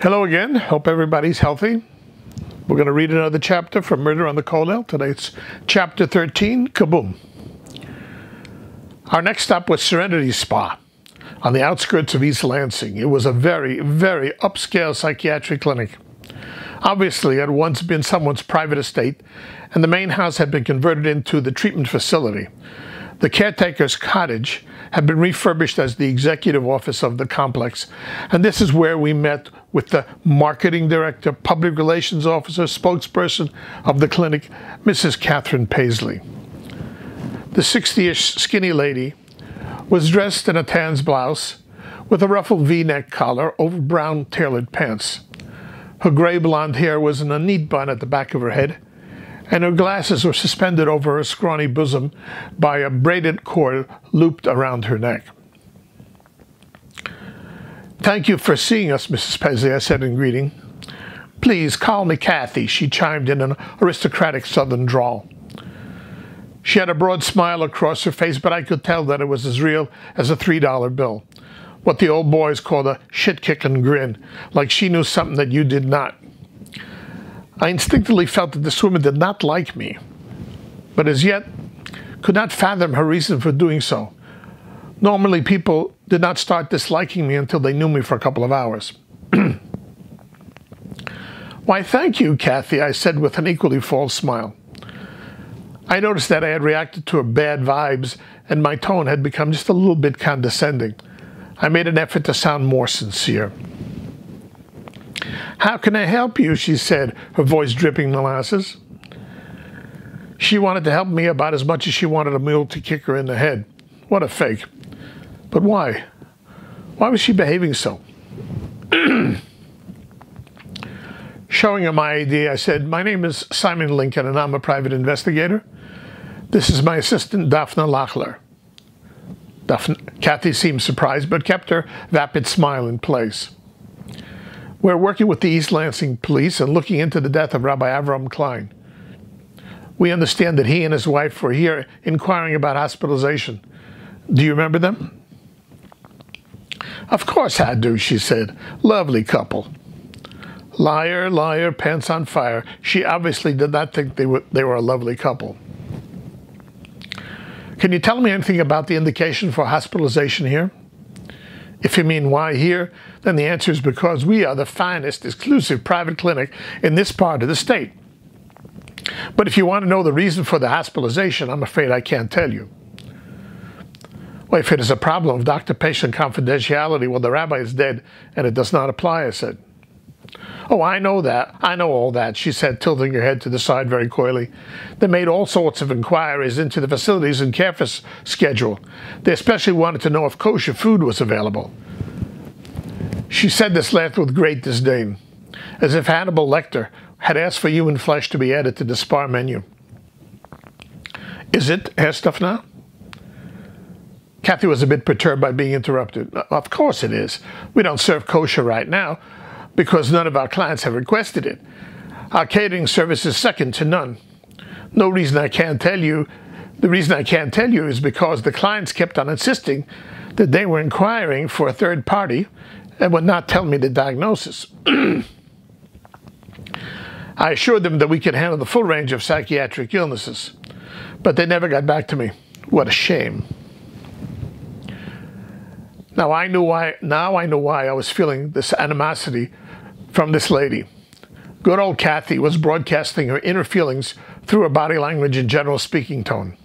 Hello again. Hope everybody's healthy. We're going to read another chapter from Murder in the Kollel. Today it's chapter 13, Kaboom. Our next stop was Serenity Spa on the outskirts of East Lansing. It was a very, very upscale psychiatric clinic. Obviously, it had once been someone's private estate, and the main house had been converted into the treatment facility. The caretaker's cottage had been refurbished as the executive office of the complex, and this is where we met with the marketing director, public relations officer, spokesperson of the clinic, Mrs. Catherine Paisley. The 60 ish skinny lady was dressed in a tans blouse with a ruffled v neck collar over brown tailored pants. Her gray blonde hair was in a neat bun at the back of her head, and her glasses were suspended over her scrawny bosom by a braided cord looped around her neck. Thank you for seeing us, Mrs. Paisley, I said in greeting. Please call me Kathy, she chimed in an aristocratic southern drawl. She had a broad smile across her face, but I could tell that it was as real as a $3 bill. What the old boys called a shit kicking grin, like she knew something that you did not. I instinctively felt that this woman did not like me, but as yet could not fathom her reason for doing so. Normally, people did not start disliking me until they knew me for a couple of hours. Why, thank you, Kathy, I said with an equally false smile. I noticed that I had reacted to her bad vibes and my tone had become just a little bit condescending. I made an effort to sound more sincere. How can I help you? she said, her voice dripping molasses. She wanted to help me about as much as she wanted a mule to kick her in the head. What a fake. But why? Why was she behaving so? Showing her my ID, I said, My name is Simon Lincoln, and I'm a private investigator. This is my assistant, Daphne Lachler. Daphne, Kathy seemed surprised, but kept her vapid smile in place. We're working with the East Lansing police and looking into the death of Rabbi Avram Klein. We understand that he and his wife were here inquiring about hospitalization. Do you remember them? Of course I do, she said. Lovely couple. Liar, liar, pants on fire. She obviously did not think they were, they were a lovely couple. Can you tell me anything about the indication for hospitalization here? If you mean why here, then the answer is because we are the finest exclusive private clinic in this part of the state. But if you want to know the reason for the hospitalization, I'm afraid I can't tell you. Well, if it is a problem of doctor patient confidentiality, well, the rabbi is dead and it does not apply, I said. Oh, I know that. I know all that, she said, tilting her head to the side very coyly. They made all sorts of inquiries into the facilities and care schedule. They especially wanted to know if kosher food was available. She said this last with great disdain, as if Hannibal Lecter had asked for human flesh to be added to the spa menu. Is it? asked Daphne. Kathy was a bit perturbed by being interrupted. Of course it is. We don't serve kosher right now, because none of our clients have requested it. Our catering service is second to none. No reason I can't tell you. The reason I can't tell you is because the clients kept on insisting that they were inquiring for a third party and would not tell me the diagnosis. I assured them that we could handle the full range of psychiatric illnesses, but they never got back to me. What a shame. Now I knew why now I know why I was feeling this animosity from this lady. Good old Kathy was broadcasting her inner feelings through her body language and general speaking tone.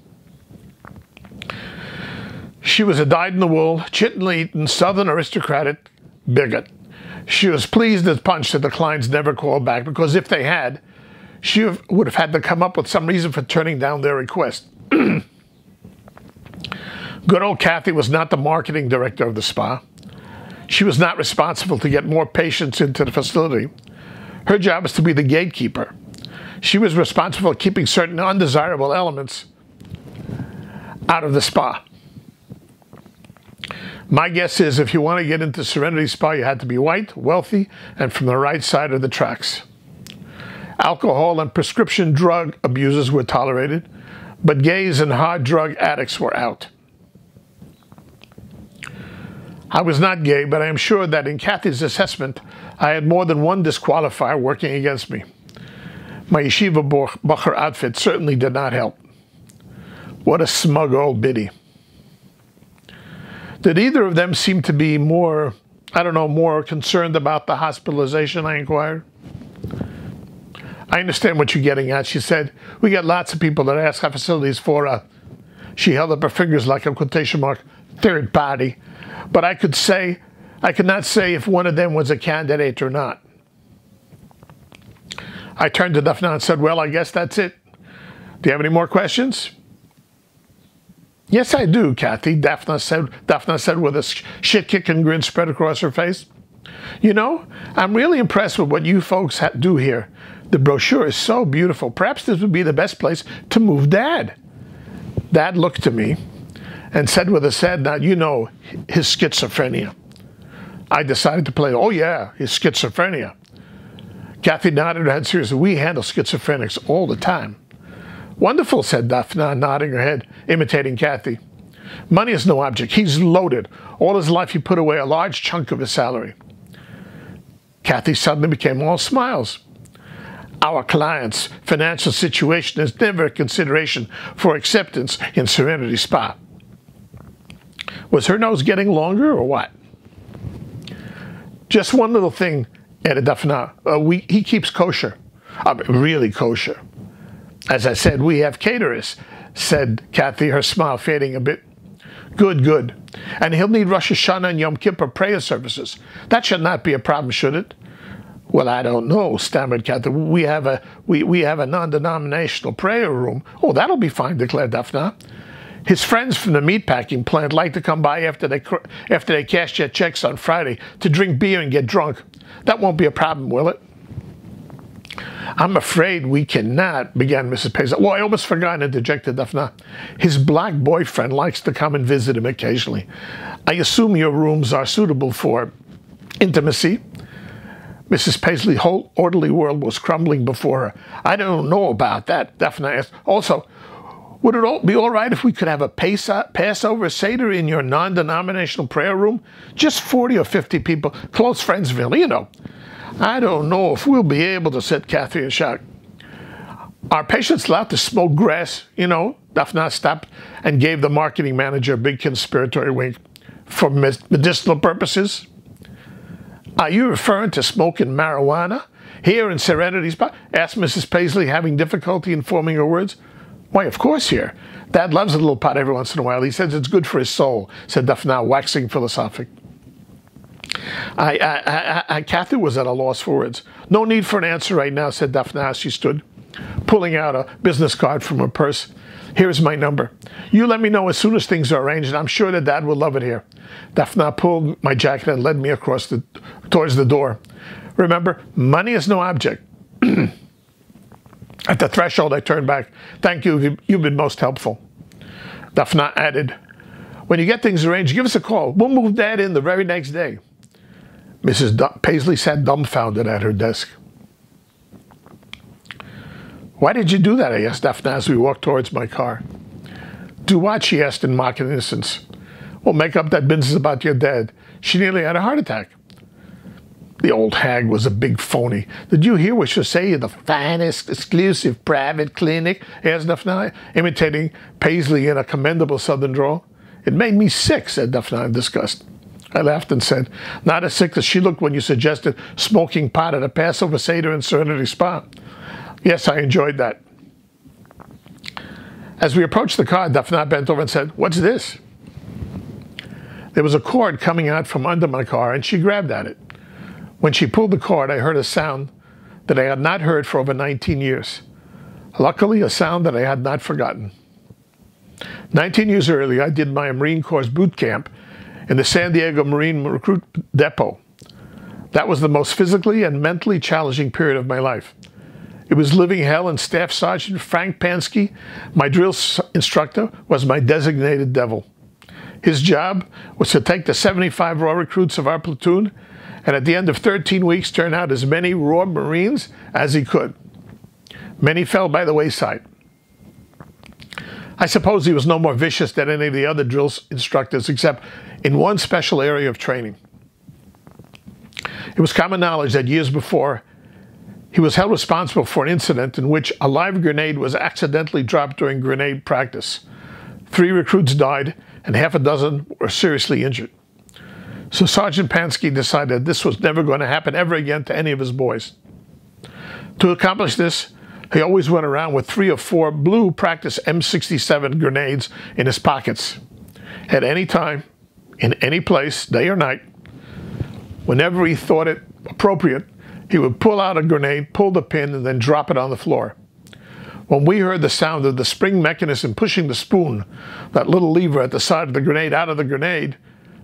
She was a dyed-in-the-wool, chitlin-eaten southern aristocratic bigot. She was pleased as punch that the clients never called back because if they had, she would have had to come up with some reason for turning down their request. Good old Kathy was not the marketing director of the spa. She was not responsible to get more patients into the facility. Her job was to be the gatekeeper. She was responsible for keeping certain undesirable elements out of the spa. My guess is if you want to get into Serenity Spa, you had to be white, wealthy, and from the right side of the tracks. Alcohol and prescription drug abusers were tolerated, but gays and hard drug addicts were out. I was not gay, but I am sure that in Kathy's assessment I had more than one disqualifier working against me. My yeshiva bucher outfit certainly did not help. What a smug old biddy. Did either of them seem to be more, I don't know, more concerned about the hospitalization? I inquired. I understand what you're getting at. She said, We get lots of people that ask our facilities for a, she held up her fingers like a quotation mark, third party. But I could say, I could not say if one of them was a candidate or not. I turned to Daphna and said, Well, I guess that's it. Do you have any more questions? Yes, I do, Kathy, Daphna said, Daphna said with a shit-kicking grin spread across her face. You know, I'm really impressed with what you folks do here. The brochure is so beautiful. Perhaps this would be the best place to move Dad. Dad looked to me and said with a sad nod, you know, his schizophrenia. I decided to play, oh yeah, his schizophrenia. Kathy nodded her head seriously. We handle schizophrenics all the time. Wonderful, said Daphne, nodding her head, imitating Kathy. Money is no object. He's loaded. All his life he put away a large chunk of his salary. Kathy suddenly became all smiles our client's financial situation is never a consideration for acceptance in Serenity Spa. Was her nose getting longer or what? Just one little thing, added Daphna. Uh, we, he keeps kosher, uh, really kosher. As I said, we have caterers, said Kathy, her smile fading a bit. Good, good. And he'll need Rosh Hashanah and Yom Kippur prayer services. That should not be a problem, should it? Well, I don't know, stammered Kathy. We have a we, we have a non-denominational prayer room. Oh, that'll be fine, declared Daphna. His friends from the meatpacking plant like to come by after they after they cash their checks on Friday to drink beer and get drunk. That won't be a problem, will it? I'm afraid we cannot, began Mrs. Paisley. Well, I almost forgot, interjected Daphna. His black boyfriend likes to come and visit him occasionally. I assume your rooms are suitable for intimacy. Mrs. Paisley's whole orderly world was crumbling before her. I don't know about that, Daphna asked. Also, would it all be all right if we could have a Passover Seder in your non denominational prayer room? Just 40 or 50 people, close friends, really, you know. I don't know if we'll be able to, said Kathy shock. Are patients allowed to smoke grass? You know, Daphna stopped and gave the marketing manager a big conspiratory wink. For medicinal purposes? Are you referring to smoking marijuana? Here in Serenity Spa? asked Mrs. Paisley, having difficulty in forming her words. Why, of course, here. Dad loves a little pot every once in a while. He says it's good for his soul, said Daphna, waxing philosophic. I, I, I, I, Kathy was at a loss for words. No need for an answer right now, said Daphna as she stood, pulling out a business card from her purse. Here's my number. You let me know as soon as things are arranged, and I'm sure that Dad will love it here. Daphna pulled my jacket and led me across the towards the door. Remember, money is no object. At the threshold, I turned back. Thank you. You've been most helpful. Daphna added, When you get things arranged, give us a call. We'll move Dad in the very next day. Mrs. D Paisley sat dumbfounded at her desk. Why did you do that? I asked Daphna as we walked towards my car. Do what? She asked in mock innocence. Well, make up that business about your dad. She nearly had a heart attack. The old hag was a big phony. Did you hear what she said? The finest, exclusive private clinic, asked Daphne, imitating Paisley in a commendable southern drawl. It made me sick, said Daphne in disgust. I laughed and said, not as sick as she looked when you suggested smoking pot at a Passover Seder in Serenity Spa. Yes, I enjoyed that. As we approached the car, Daphne bent over and said, What's this? There was a cord coming out from under my car, and she grabbed at it. When she pulled the cord, I heard a sound that I had not heard for over 19 years. Luckily, a sound that I had not forgotten. 19 years earlier, I did my Marine Corps boot camp in the San Diego Marine Recruit Depot. That was the most physically and mentally challenging period of my life. It was living hell, and Staff Sergeant Frank Pansky, my drill instructor, was my designated devil. His job was to take the 75 raw recruits of our platoon and at the end of 13 weeks turn out as many raw Marines as he could. Many fell by the wayside. I suppose he was no more vicious than any of the other drill instructors, except in one special area of training. It was common knowledge that years before, he was held responsible for an incident in which a live grenade was accidentally dropped during grenade practice. Three recruits died, and half a dozen were seriously injured. So Sergeant Pansky decided this was never going to happen ever again to any of his boys. To accomplish this, he always went around with three or four blue practice M67 grenades in his pockets. At any time, in any place, day or night, whenever he thought it appropriate, he would pull out a grenade, pull the pin, and then drop it on the floor. When we heard the sound of the spring mechanism pushing the spoon, that little lever at the side of the grenade out of the grenade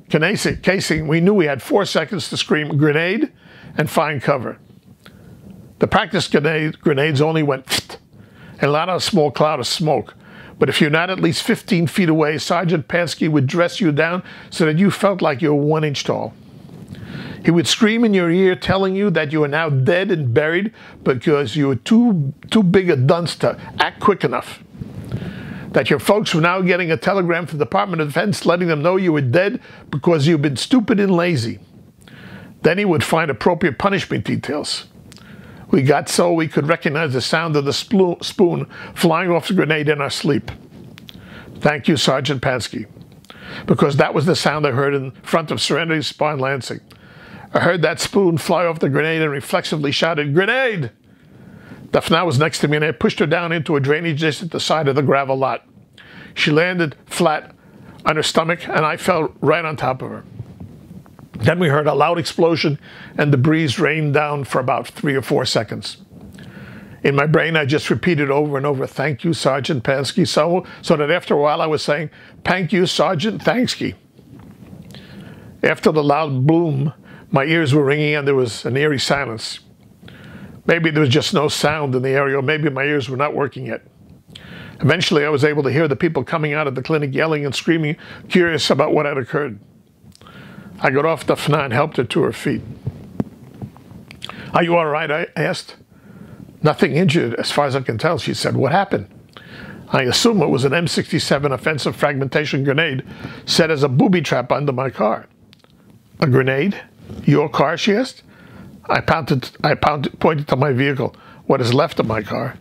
casing, we knew we had four seconds to scream grenade and find cover. The practice grenade, grenades only went and let out a small cloud of smoke. But if you're not at least 15 feet away, Sergeant Pansky would dress you down so that you felt like you were one inch tall. He would scream in your ear telling you that you are now dead and buried because you were too, too big a dunce to act quick enough. That your folks were now getting a telegram from the Department of Defense letting them know you were dead because you've been stupid and lazy. Then he would find appropriate punishment details. We got so we could recognize the sound of the spoon flying off the grenade in our sleep. Thank you, Sergeant Pansky, because that was the sound I heard in front of Serenity Spa in Lansing. I heard that spoon fly off the grenade and reflexively shouted, Grenade! Daphna was next to me and I pushed her down into a drainage ditch at the side of the gravel lot. She landed flat on her stomach and I fell right on top of her. Then we heard a loud explosion and the breeze rained down for about three or four seconds. In my brain, I just repeated over and over, thank you, Sergeant Pansky, so, so that after a while I was saying, thank you, Sergeant Thanksky. After the loud boom, my ears were ringing and there was an eerie silence. Maybe there was just no sound in the area, or maybe my ears were not working yet. Eventually, I was able to hear the people coming out of the clinic yelling and screaming, curious about what had occurred. I got off Daphna and helped her to her feet. Are you all right? I asked. Nothing injured, as far as I can tell, she said. What happened? I assume it was an M67 offensive fragmentation grenade set as a booby trap under my car. A grenade? Your car, she asked. I, pointed, I pointed, pointed to my vehicle, what is left of my car.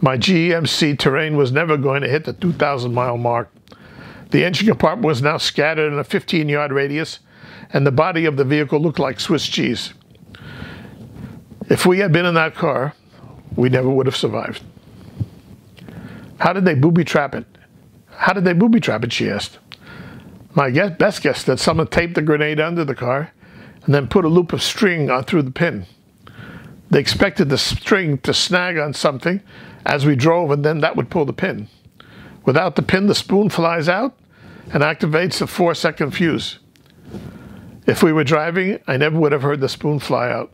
My GMC Terrain was never going to hit the 2,000 mile mark. The engine compartment was now scattered in a 15 yard radius, and the body of the vehicle looked like Swiss cheese. If we had been in that car, we never would have survived. How did they booby trap it? How did they booby trap it? She asked. My guess, best guess that someone taped the grenade under the car and then put a loop of string on through the pin. They expected the string to snag on something as we drove, and then that would pull the pin. Without the pin, the spoon flies out and activates the four second fuse. If we were driving, I never would have heard the spoon fly out.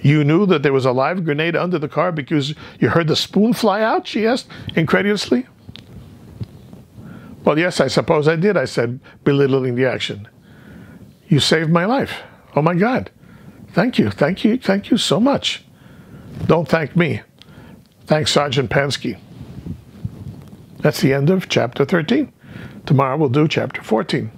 You knew that there was a live grenade under the car because you heard the spoon fly out? She asked incredulously. Well, yes, I suppose I did, I said, belittling the action. You saved my life. Oh my God. Thank you, thank you, thank you so much. Don't thank me. Thanks, Sergeant Pansky. That's the end of chapter 13. Tomorrow we'll do chapter 14.